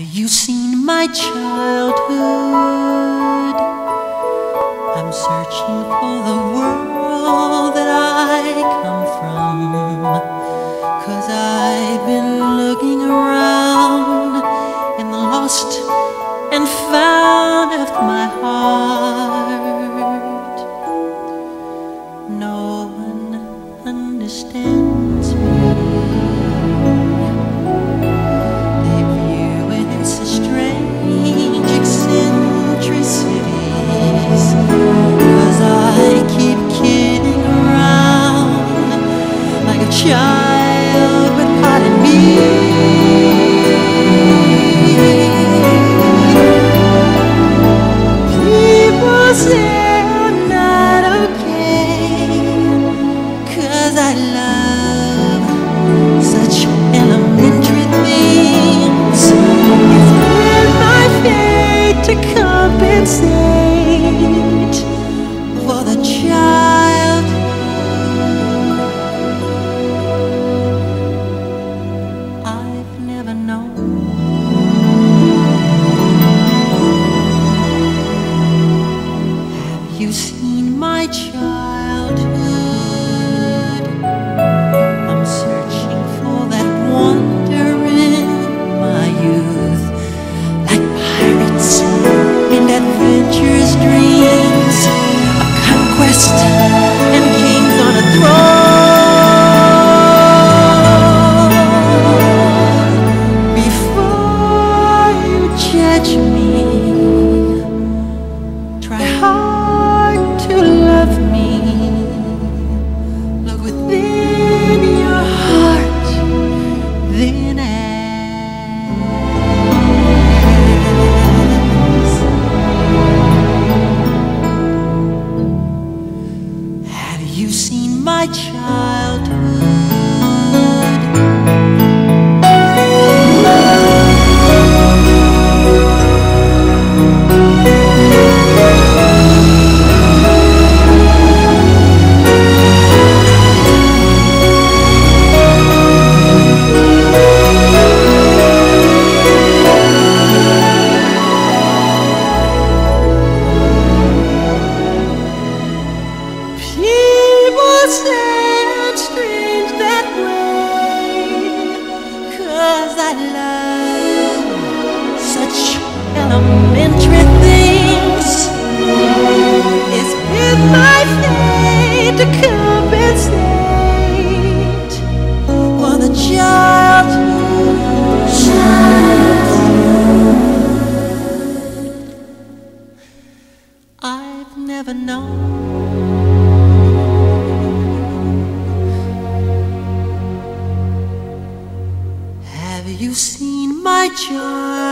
Have you seen my childhood? I'm searching for the world that I come from. Cause I've been looking around in the lost and found of my heart. No one understands child with heart in me. People say I'm not okay. Cause I love such elementary things. It's been my fate to compensate things my fate to compensate For the child I've never known Have you seen my childhood?